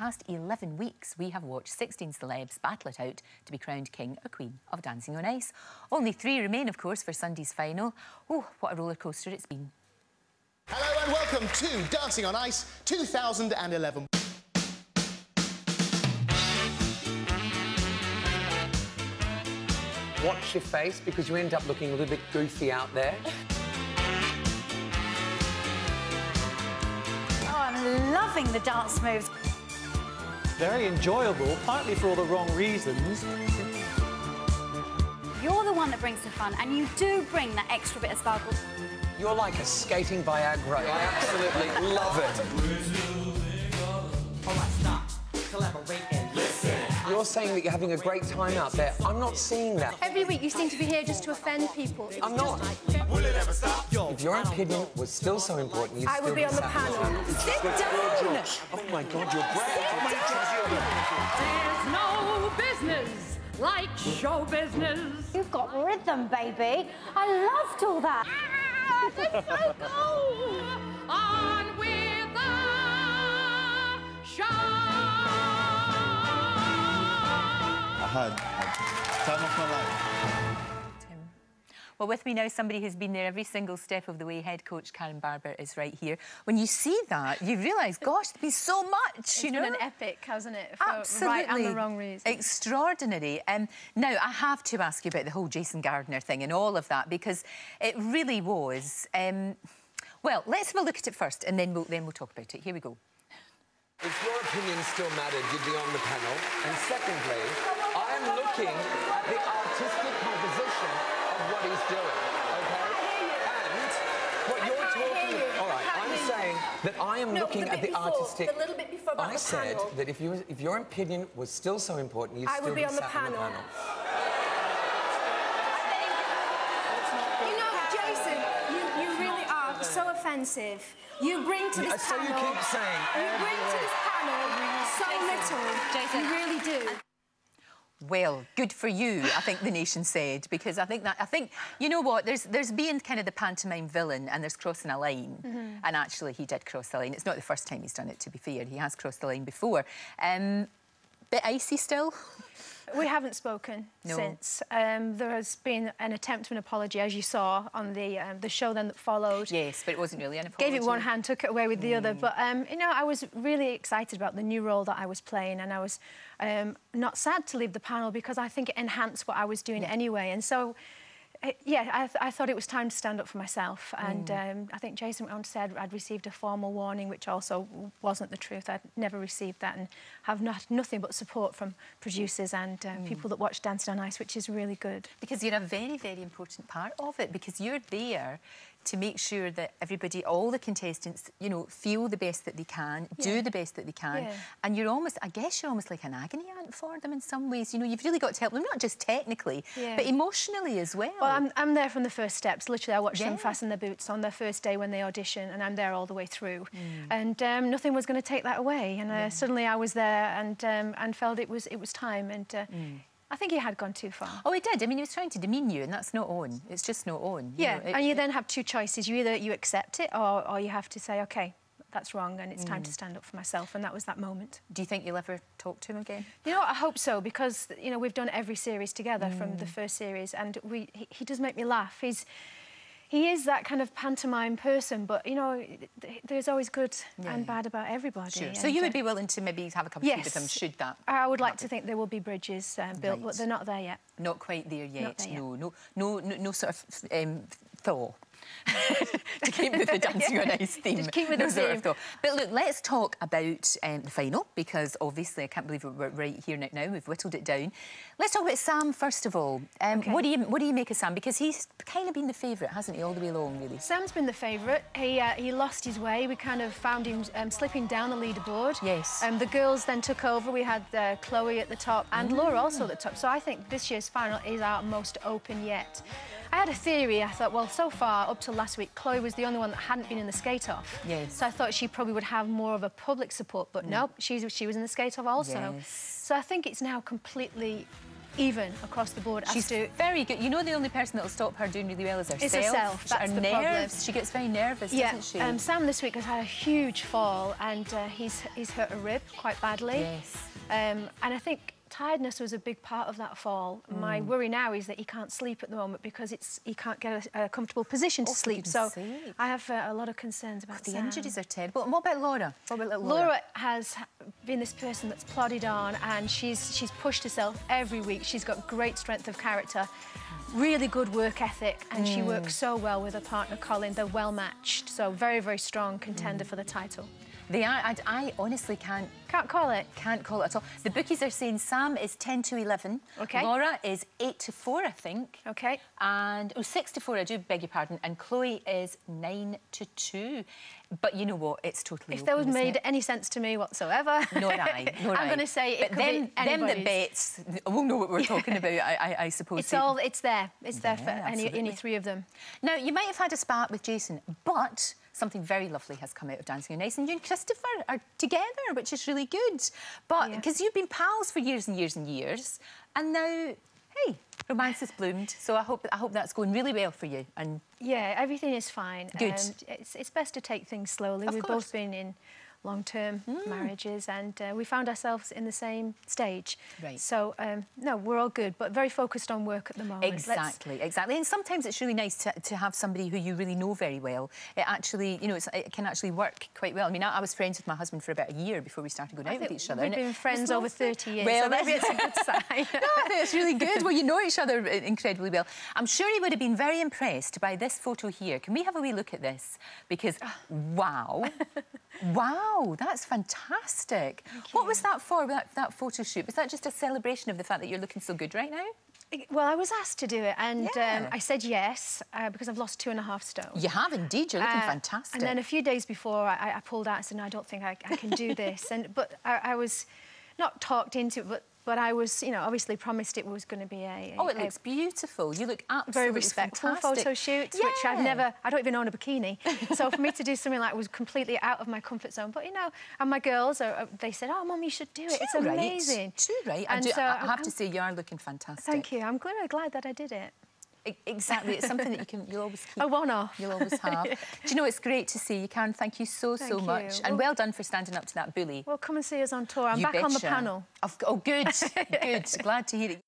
past 11 weeks, we have watched 16 celebs battle it out to be crowned King or Queen of Dancing on Ice. Only three remain, of course, for Sunday's final. Oh, what a roller coaster it's been. Hello and welcome to Dancing on Ice 2011. Watch your face because you end up looking a little bit goofy out there. Oh, I'm loving the dance moves. Very enjoyable, partly for all the wrong reasons. You're the one that brings the fun, and you do bring that extra bit of sparkle. You're like a skating Viagra. I absolutely love it. You're saying that you're having a great time out there. I'm not seeing that. Every week you seem to be here just to offend people. It's I'm not. Will it ever stop? If your opinion was still so important, you'd I would be on the sat panel. Sit down! Oh my God, you're great. There's no business like show business. You've got rhythm, baby. I loved all that. Ah, it's so cool. Had a time of my life. Well, with me now, somebody who's been there every single step of the way. Head coach Karen Barber is right here. When you see that, you realise, gosh, there's been so much, It's you know. been an epic, hasn't it? For Absolutely. right and the wrong reason. Extraordinary. Um, now, I have to ask you about the whole Jason Gardiner thing and all of that because it really was. Um, well, let's have a look at it first and then we'll, then we'll talk about it. Here we go. If your opinion still mattered, you'd be on the panel. And secondly, I'm looking at the artistic composition of what he's doing, okay? And what you're talking you. All right, I can't I'm saying that I am No, looking the at the before, artistic. the little bit before about I the said panel. that if you if your opinion was still so important, you'd I still would be on the sat panel. on the panel. You know, Jason, you, you really are so offensive. You bring to this Yeah, this so you keep saying You bring to this panel so little. Jason. You really do. Well, good for you, I think the nation said, because I think that I think you know what, there's there's being kind of the pantomime villain and there's crossing a line. And actually he did cross the line. It's not the first time he's done it, to be fair. He has crossed the line before. Um bit icy still. We haven't spoken No. since. Um, there has been an attempt to an apology, as you saw on the um, the show then that followed. Yes, but it wasn't really an apology. Gave it one hand, took it away with the other. But um, you know, I was really excited about the new role that I was playing, and I was um, not sad to leave the panel because I think it enhanced what I was doing anyway. And so. Uh, Yeah, I, th- I thought it was time to stand up for myself, and um, I think Jason went on said I'd received a formal warning, which also wasn't the truth. I'd never received that, and have not, nothing but support from producers and uh, people that watch Dancing on Ice, which is really good. Because you're a very, very important part of it because you're there to make sure that everybody, all the contestants, you know, feel the best that they can, do the best that they can. Yeah. And you're almost, I guess you're almost like an agony aunt for them in some ways. You know, you've really got to help them, not just technically, Yeah. but emotionally as well. Well, I'm, I'm there from the first steps. Literally, I watched Yeah. them fasten their boots on their first day when they audition, and I'm there all the way through. Mm. And um, nothing was going to take that away. And uh, suddenly, I was there and um, and felt it was it was time. And uh, Mm. I think he had gone too far. Oh, he did. I mean, he was trying to demean you, and that's not on. It's just not on. you yeah, know, it- and you then have two choices. You either you accept it, or, or you have to say, okay, that's wrong, and it's time Mm. to stand up for myself. And that was that moment. Do you think you'll ever talk to him again? You know, I hope so because you know we've done every series together from Mm. the first series, and we he, he does make me laugh. He's he is that kind of pantomime person, but you know, there's always good Yeah, and yeah. bad about everybody. Sure. So you uh, would be willing to maybe have a cup of tea with him, should that? I would like to think there will be bridges um, built, Right. but they're not there yet. Not quite there yet. there yet. No, no, no, no, no sort of um, thaw. To keep with the dancing on ice theme. Just keep with no the sort of theme. But look, let's talk about um, the final because obviously I can't believe we're right here now. now. We've whittled it down. Let's talk about Sam first of all. Um, Okay. What do you what do you make of Sam? Because he's kind of been the favourite, hasn't he, all the way along, really? Sam's been the favourite. He uh, he lost his way. We kind of found him um, slipping down the leaderboard. Yes. Um, the girls then took over. We had uh, Chloe at the top and Laura also at the top. So I think this year's final is our most open yet. I had a theory. I thought, well, so far up till last week, Chloe was the only one that hadn't been in the skate off. Yes. So I thought she probably would have more of a public support, but nope, she's she was in the skate off also. Yes. So I think it's now completely even across the board. as She's to- very good. You know, the only person that'll stop her doing really well is herself. It's herself, She- that's her nerves. problem. She gets very nervous, yeah, doesn't she? Um, Sam this week has had a huge fall and uh, he's he's hurt a rib quite badly. Yes. Um, and I think tiredness was a big part of that fall. Mm. My worry now is that he can't sleep at the moment because it's he can't get a, a comfortable position to Oh, sleep. So. I have uh, a lot of concerns about the Sam. injuries are terrible. And what about Laura? What about Laura Laura? has been this person that's plodded on and she's she's pushed herself every week. She's got great strength of character, really good work ethic, and she Mm. works so well with her partner Colin. They're well matched, so very very strong contender for the title. They are. I, I honestly can't Can't call it. can't call it at all. The bookies are saying Sam is 10 to 11. Okay. Laura is 8 to 4, I think. Okay. And, oh, 6 to 4, I do beg your pardon. And Chloe is 9 to 2. But you know what? It's totally If open, those isn't made it? any sense to me whatsoever, Nor I. Nor I'm going to say it but could them, be them that bets, will know what we're talking about, I, I, I suppose. It's all it's there. It's there for any, any three of them. Now, you might have had a spat with Jason, but something very lovely has come out of Dancing on Ice, and you and Christopher are together, which is really good. But Yeah. because you've been pals for years and years and years, and now, hey, romance has bloomed. So I hope I hope that's going really well for you. And Yeah, everything is fine. Good. And it's, it's best to take things slowly. Of We've course. both been in long-term marriages and uh, we found ourselves in the same stage. Right. So, um, no, we're all good, but very focused on work at the moment. Let's- exactly, exactly. And sometimes it's really nice to, to have somebody who you really know very well. It actually, you know, it's, it can actually work quite well. I mean, I, I was friends with my husband for about a year before we started going I out with each other. We've been friends over 30 years, Well, so maybe it's a good sign. No, I think it's really good. Well, you know each other incredibly well. I'm sure he would have been very impressed by this photo here. Can we have a wee look at this? Because, wow, wow, that's fantastic. What was that for, that, that photo shoot? Was that just a celebration of the fact that you're looking so good right now? Well, I was asked to do it, and Yeah. um, I said yes uh, because I've lost two and a half stone. You have indeed. You're looking Uh, fantastic. And then a few days before, I, I pulled out and said, no, I don't think I, I can do this. and But I, I was not talked into it, but, but I was, you know, obviously promised it was going to be a, a- Oh, it a looks beautiful. You look absolutely very respectful fantastic. photo shoots, which I've never, I don't even own a bikini. so for me to do something like was completely out of my comfort zone. But, you know, and my girls, are, are- they said, oh, Mum, you should do it. it's Too right. amazing. Too right. I, And do, so I have I'm- to say, you are looking fantastic. Thank you. I'm glad, glad that I did it. Exactly. It's something that you can, you'll always keep. A one-off. You'll always have. Do you know, it's great to see you, Karen. Thank you so, so Thank much. you. And Well- well done for standing up to that bully. Well, come and see us on tour. I'm You back on the betcha. panel. Of- oh, good. good. Glad to hear it.